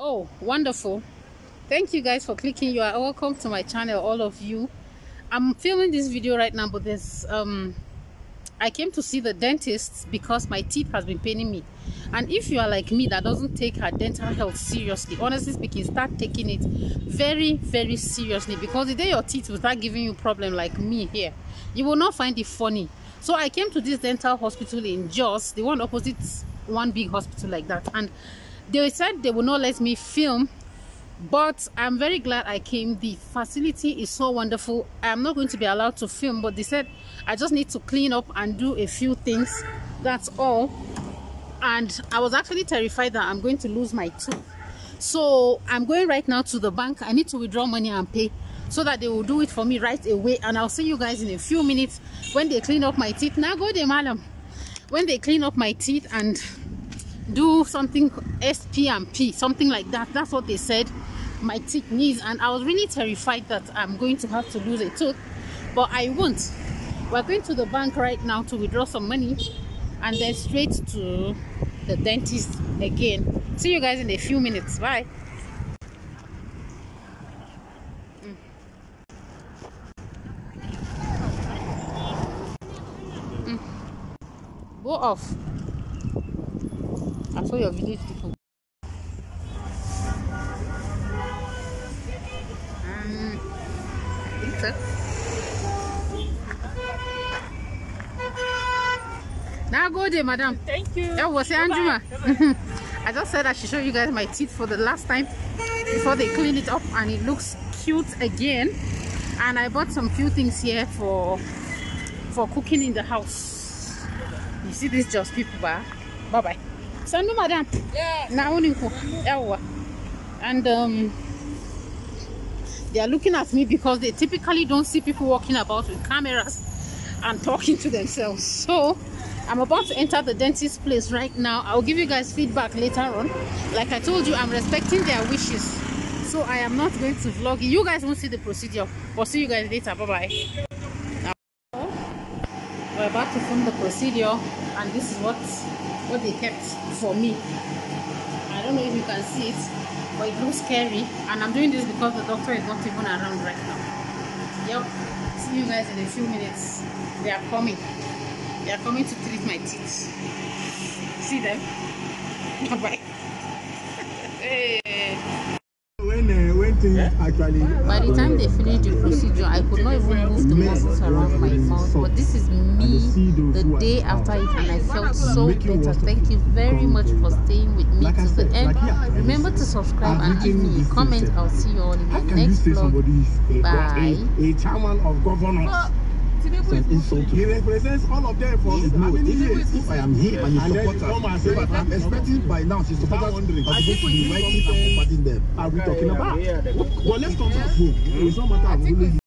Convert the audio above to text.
Oh, wonderful. Thank you guys for clicking. You are welcome to my channel, all of you. I'm filming this video right now, but there's um I came to see the dentist because my teeth has been paining me. And if you are like me that doesn't take her dental health seriously, honestly speaking, start taking it very, very seriously because the day your teeth will start giving you problem like me here, you will not find it funny. So I came to this dental hospital in Jos, the one opposite one big hospital like that. And they said they will not let me film but i'm very glad i came. The facility is so wonderful. I'm not going to be allowed to film but they said i just need to clean up and do a few things. That's all. And i was actually terrified that i'm going to lose my tooth. So i'm going right now to the bank. I need to withdraw money and pay so that they will do it for me right away. And i'll see you guys in a few minutes when they clean up my teeth. Now go there madam. When they clean up my teeth and do something SPMP, something like that. That's what they said my teeth needs, and I was really terrified that I'm going to have to lose a tooth, but I won't. We're going to the bank right now to withdraw some money and then straight to the dentist again. See you guys in a few minutes. Bye. Mm. Mm. Go off. I your village people. Um, I think so. Now go there, madam. Thank you. That was Anjuma. I just said I should show you guys my teeth for the last time before they clean it up and it looks cute again. And I bought some few things here for for cooking in the house. You see these just people, bar. bye bye. Sandu madam. Yeah. Na yawa. And um they are looking at me because they typically don't see people walking about with cameras and talking to themselves. So I'm about to enter the dentist place right now. I'll give you guys feedback later on. Like I told you, I'm respecting their wishes. So I am not going to vlog. You guys won't see the procedure. But see you guys later. Bye-bye. We're about to film the procedure and this is what what they kept for me. I don't know if you can see it, but it looks scary. And I'm doing this because the doctor is not even around right now. Yep. See you guys in a few minutes. They are coming. They are coming to treat my teeth. See them? Bye-bye. hey. When, when things actually By the time they finished the procedure, I could not even move the muscles around my mouth. But this is me the day after it, and I felt so better. Thank you very much for staying with me to the end. Remember to subscribe and leave me a comment. I'll see you all in how my can you next say vlog. somebody is a, Bye. a, a chairman of governors? Is insult he represents all of them for Yes, no, many if, years? if I am him and you say, but I'm expecting by now his supporters are supposed to be writing and comforting them. are we talking about? But let's come back home. It's not matter of